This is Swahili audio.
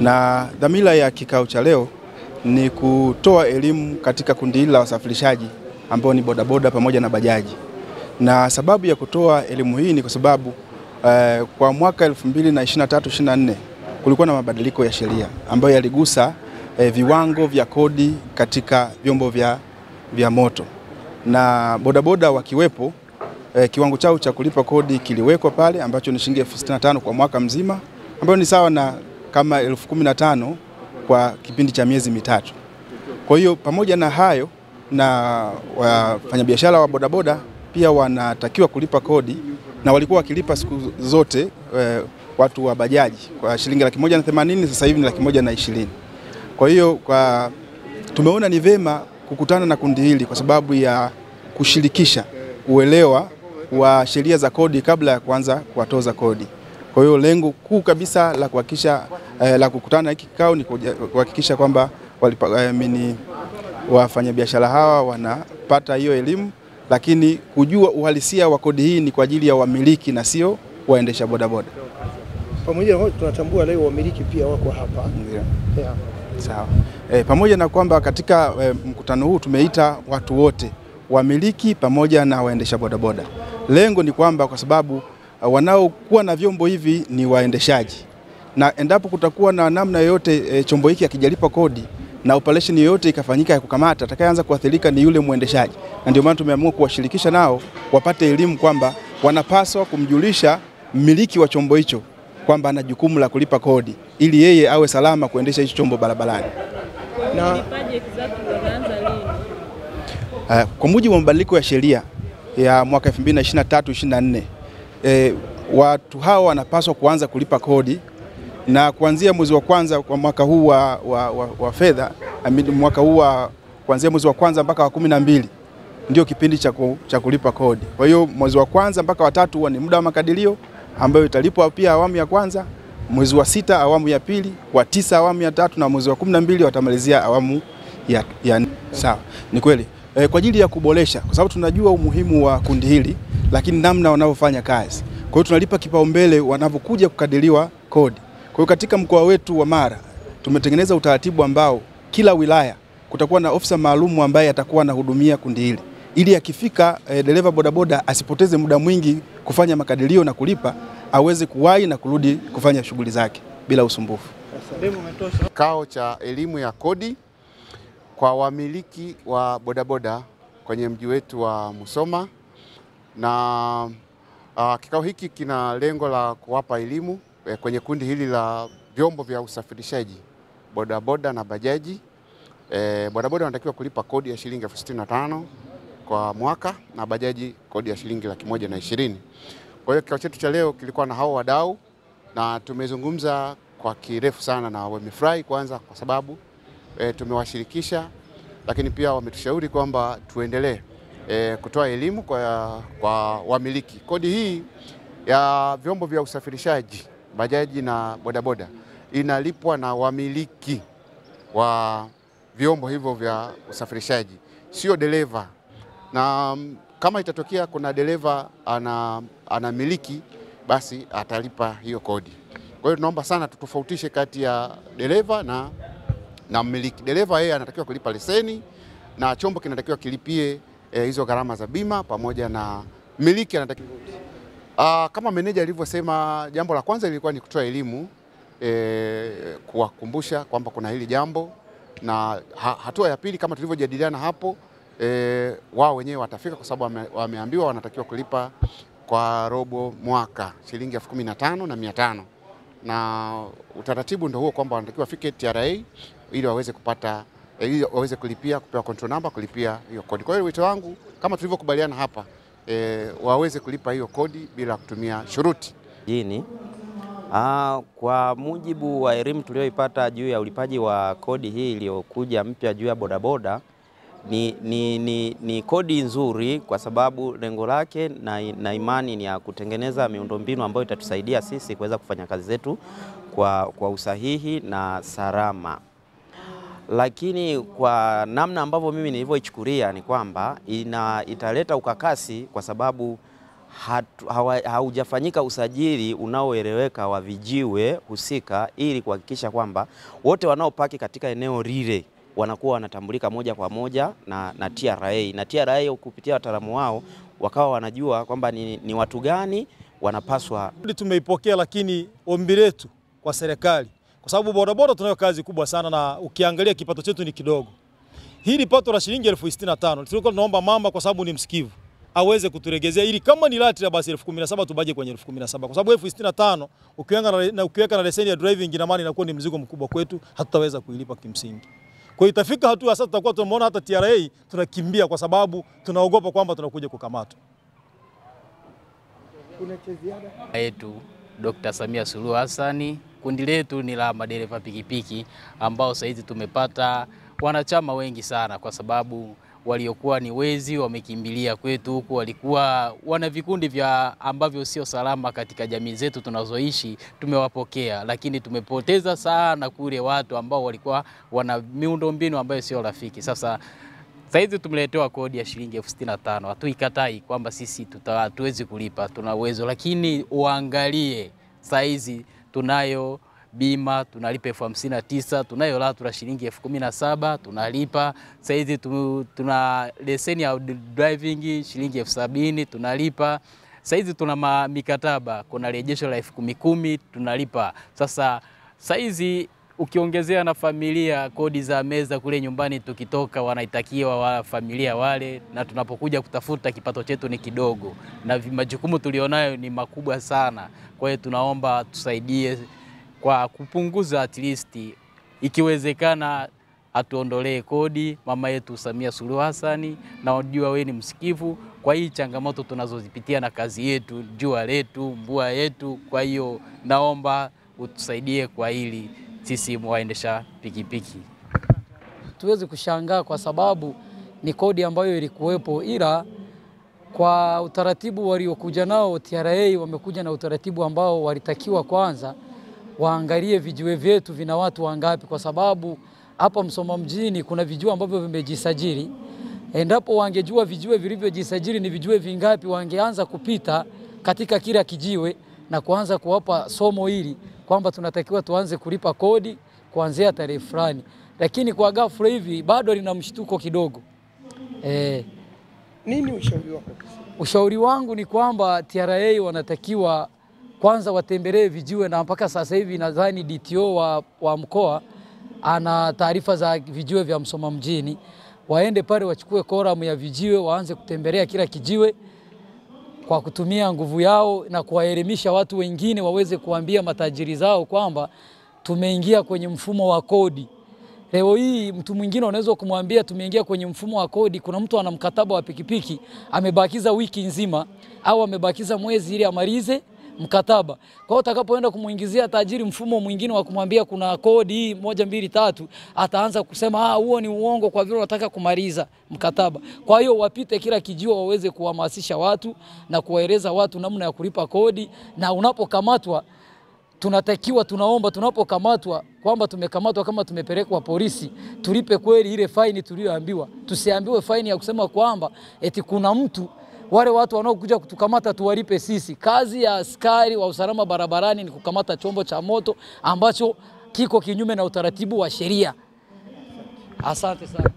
Na dhamira ya kikao cha leo ni kutoa elimu katika kundi hili la wasafirishaji ambao ni bodaboda pamoja na bajaji. Na sababu ya kutoa elimu hii ni kwa sababu eh, kwa mwaka 2023-2024 kulikuwa na mabadiliko ya sheria ambayo yaligusa eh, viwango vya kodi katika vyombo vya, vya moto na bodaboda wakiwepo eh, kiwango chao cha kulipa kodi kiliwekwa pale ambacho ni shilingi elfu sitini na tano kwa mwaka mzima ambayo ni sawa na kama elfu kumi na tano kwa kipindi cha miezi mitatu. Kwa hiyo pamoja na hayo, na wafanyabiashara wa bodaboda pia wanatakiwa kulipa kodi na walikuwa wakilipa siku zote e, watu wa bajaji kwa shilingi laki moja na themanini, sasa hivi ni laki moja na ishirini. Kwa hiyo kwa tumeona ni vema kukutana na kundi hili kwa sababu ya kushirikisha uelewa wa sheria za kodi kabla ya kuanza kuwatoza kodi. Kwa hiyo lengo kuu kabisa la kuhakikisha eh, la kukutana na hiki kikao ni kuhakikisha kwamba eh, wafanyabiashara hawa wanapata hiyo elimu, lakini kujua uhalisia wa kodi hii ni kwa ajili ya wamiliki na sio waendesha bodaboda. Pamoja na tunatambua leo wamiliki pia wako hapa Ndio. yeah. Sawa. E, pamoja na kwamba katika e, mkutano huu tumeita watu wote wamiliki pamoja na waendesha bodaboda. Lengo ni kwamba kwa sababu uh, wanaokuwa na vyombo hivi ni waendeshaji, na endapo kutakuwa na namna yoyote e, chombo hiki akijalipa kodi na operation yoyote ikafanyika ya kukamata, atakayeanza kuathirika ni yule mwendeshaji, na ndio maana tumeamua kuwashirikisha nao wapate elimu kwamba wanapaswa kumjulisha mmiliki wa chombo hicho kwamba ana jukumu la kulipa kodi ili yeye awe salama kuendesha hicho chombo barabarani. na? Uh, kwa mujibu wa mabadiliko ya sheria ya mwaka 2023 24 eh, watu hao wanapaswa kuanza kulipa kodi na kuanzia mwezi wa kwanza kwa mwaka huu wa, wa, wa, wa fedha mwaka huu wa kuanzia mwezi wa kwanza mpaka wa kumi na mbili ndio kipindi cha kulipa kodi. Kwa hiyo mwezi wa kwanza mpaka wa tatu huwa ni muda wa makadirio ambayo italipwa pia awamu ya kwanza, mwezi wa sita awamu ya pili, wa tisa awamu ya tatu na mwezi wa kumi na mbili watamalizia awamu ya, ya sawa. Ni kweli e, kwa ajili ya kuboresha, kwa sababu tunajua umuhimu wa kundi hili, lakini namna wanavyofanya kazi. Kwa hiyo tunalipa kipaumbele wanavyokuja kukadiriwa kodi. Hiyo katika mkoa wetu wa Mara tumetengeneza utaratibu ambao kila wilaya kutakuwa na ofisa maalum ambaye atakuwa anahudumia kundi hili ili akifika e, dereva bodaboda asipoteze muda mwingi kufanya makadirio na kulipa, aweze kuwahi na kurudi kufanya shughuli zake bila usumbufu. Kikao cha elimu ya kodi kwa wamiliki wa bodaboda kwenye mji wetu wa Musoma, na uh, kikao hiki kina lengo la kuwapa elimu kwenye kundi hili la vyombo vya usafirishaji bodaboda na bajaji. e, bodaboda wanatakiwa kulipa kodi ya shilingi elfu sitini na tano kwa mwaka na bajaji kodi ya shilingi laki moja na ishirini. Kwa hiyo kikao chetu cha leo kilikuwa na hao wadau na tumezungumza kwa kirefu sana na wamefurahi kwanza kwa sababu e, tumewashirikisha, lakini pia wametushauri kwamba tuendelee e, kutoa elimu kwa, kwa wamiliki. Kodi hii ya vyombo vya usafirishaji bajaji na bodaboda inalipwa na wamiliki wa vyombo hivyo vya usafirishaji, sio dereva. Na mm, kama itatokea kuna dereva ana anamiliki, basi atalipa hiyo kodi. Kwa hiyo tunaomba sana tutofautishe kati ya dereva na, na mmiliki. Dereva yeye anatakiwa kulipa leseni na chombo kinatakiwa kilipie hizo hizo gharama za bima pamoja na mmiliki anatakiwa Ah, kama meneja alivyosema, jambo la kwanza lilikuwa ni kutoa elimu e, kuwakumbusha kwamba kuna hili jambo, na ha, hatua ya pili kama tulivyojadiliana hapo e, wao wenyewe watafika kwa sababu wame, wameambiwa wanatakiwa kulipa kwa robo mwaka shilingi elfu kumi na tano na mia tano na utaratibu ndio huo kwamba wanatakiwa wafike TRA ili waweze kupata ili waweze kulipia kupewa control number kulipia hiyo kodi. Kwa hiyo wito wangu kama tulivyokubaliana hapa e, waweze kulipa hiyo kodi bila kutumia shuruti. jini. Ah, kwa mujibu wa elimu tuliyoipata juu ya ulipaji wa kodi hii iliyokuja mpya juu ya bodaboda ni, ni, ni, ni kodi nzuri kwa sababu lengo lake na, na imani ni ya kutengeneza miundombinu ambayo itatusaidia sisi kuweza kufanya kazi zetu kwa, kwa usahihi na salama lakini kwa namna ambavyo mimi nilivyoichukulia ni kwamba ina, italeta ukakasi kwa sababu haujafanyika usajili unaoeleweka wa vijiwe husika ili kuhakikisha kwamba wote wanaopaki katika eneo lile wanakuwa wanatambulika moja kwa moja na, na TRA na TRA kupitia wataalamu wao wakawa wanajua kwamba ni, ni watu gani wanapaswa tumeipokea, lakini ombi letu kwa serikali, kwa sababu bodaboda tunayo kazi kubwa sana, na ukiangalia kipato chetu ni kidogo. Hili pato la shilingi elfu sitini na tano tulikuwa tunaomba mama, kwa sababu ni msikivu, aweze kuturegezea ili kama ni LATRA basi elfu kumi na saba tubaje kwenye elfu kumi na saba kwa sababu elfu sitini na tano ukiweka na, ukiweka na leseni ya driving ina maana inakuwa ni mzigo mkubwa kwetu, hatutaweza kuilipa kimsingi. Kwa hiyo itafika hatua sasa tutakuwa tumeona hata TRA tunakimbia kwa sababu tunaogopa kwamba tunakuja kukamatwa. Kuna cheziada yetu Dr. Samia Suluhu Hassani. Kundi letu ni la madereva pikipiki ambao saizi tumepata wanachama wengi sana, kwa sababu waliokuwa ni wezi wamekimbilia kwetu huku, walikuwa wana vikundi vya ambavyo sio salama katika jamii zetu tunazoishi, tumewapokea, lakini tumepoteza sana kule watu ambao walikuwa wana miundombinu ambayo sio rafiki. Sasa Saizi tumeletewa kodi ya shilingi elfu sitini na tano. Hatuikatai kwamba sisi hatuwezi kulipa, tuna uwezo, lakini uangalie saizi tunayo bima tunalipa elfu hamsini na tisa tunayo LATRA shilingi elfu kumi na saba tunalipa. Saizi tu, tuna leseni ya driving shilingi elfu sabini tunalipa. Saizi tuna mikataba kuna rejesho la elfu kumi kumi tunalipa. Sasa saizi ukiongezea na familia kodi za meza kule nyumbani tukitoka wanaitakiwa wa familia wale, na tunapokuja kutafuta kipato chetu ni kidogo, na majukumu tulionayo ni makubwa sana. Kwa hiyo tunaomba tusaidie kwa kupunguza at least, ikiwezekana atuondolee kodi mama yetu Samia Suluhu Hassani, na unajua wewe ni msikivu kwa hii changamoto tunazozipitia na kazi yetu, jua letu, mvua yetu. Kwa hiyo naomba utusaidie kwa hili sisi waendesha pikipiki. tuwezi kushangaa kwa sababu ni kodi ambayo ilikuwepo, ila kwa utaratibu waliokuja nao TRA wamekuja na utaratibu ambao walitakiwa kwanza waangalie vijiwe vyetu vina watu wangapi, kwa sababu hapa Msoma mjini kuna vijiwe ambavyo vimejisajili. Endapo wangejua vijiwe vilivyojisajili ni vijiwe vingapi, wangeanza kupita katika kila kijiwe na kuanza kuwapa somo hili kwamba tunatakiwa tuanze kulipa kodi kuanzia tarehe fulani, lakini kwa ghafla hivi bado lina mshtuko kidogo e. Nini ushauri wako? Ushauri wangu ni kwamba TRA wanatakiwa kwanza watembelee vijiwe, na mpaka sasa hivi nadhani DTO wa, wa mkoa ana taarifa za vijiwe vya Msoma mjini, waende pale wachukue koramu ya vijiwe, waanze kutembelea kila kijiwe kwa kutumia nguvu yao na kuwaelimisha watu wengine waweze kuambia matajiri zao kwamba tumeingia kwenye mfumo wa kodi. Leo hii mtu mwingine unaweza kumwambia tumeingia kwenye mfumo wa kodi. Kuna mtu ana mkataba wa pikipiki amebakiza wiki nzima au amebakiza mwezi ili amalize mkataba. Kwa hiyo utakapoenda kumuingizia tajiri mfumo mwingine wa kumwambia kuna kodi moja mbili tatu, ataanza kusema ah, huo ni uongo kwa vile unataka kumaliza mkataba. Kwa hiyo wapite kila kijiwe waweze kuhamasisha watu na kuwaeleza watu namna ya kulipa kodi, na unapokamatwa tunatakiwa tunaomba, tunapokamatwa kwamba tumekamatwa, kama tumepelekwa polisi, tulipe kweli ile faini tuliyoambiwa. Tusiambiwe faini ya kusema kwamba eti kuna mtu wale watu wanaokuja kutukamata tuwalipe sisi. Kazi ya askari wa usalama barabarani ni kukamata chombo cha moto ambacho kiko kinyume na utaratibu wa sheria. Asante sana.